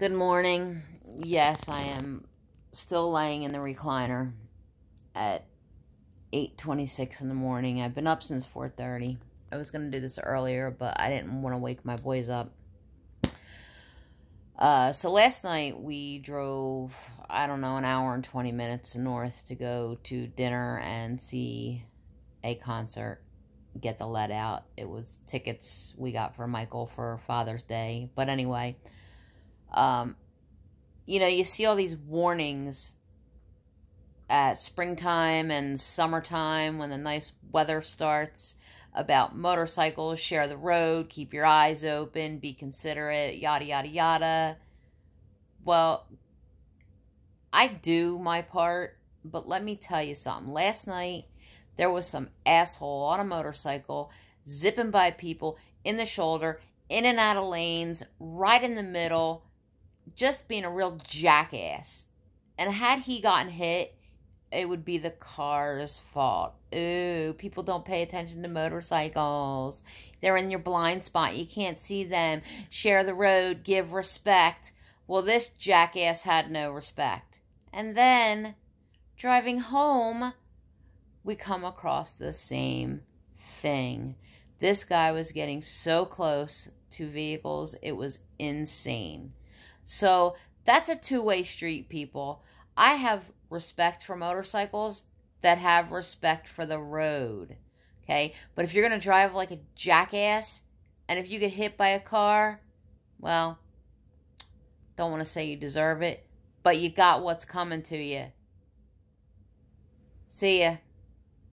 Good morning. Yes, I am still laying in the recliner at 8:26 in the morning. I've been up since 4:30. I was going to do this earlier, but I didn't want to wake my boys up. Uh, so last night we drove, I don't know, an hour and 20 minutes north to go to dinner and see a concert, get the let out. It was tickets we got for Michael for Father's Day. But anyway, um, you know, you see all these warnings at springtime and summertime when the nice weather starts about motorcycles, share the road, keep your eyes open, be considerate, yada, yada, yada. Well, I do my part, but let me tell you something. Last night, there was some asshole on a motorcycle zipping by people in the shoulder, in and out of lanes, right in the middle just being a real jackass. And had he gotten hit, it would be the car's fault. Ooh, people don't pay attention to motorcycles. They're in your blind spot. You can't see them. Share the road, give respect. Well, this jackass had no respect. And then, driving home, we come across the same thing. This guy was getting so close to vehicles, it was insane. So that's a two way street, people. I have respect for motorcycles that have respect for the road. Okay? But if you're going to drive like a jackass and if you get hit by a car, well, don't want to say you deserve it, but you got what's coming to you. See ya.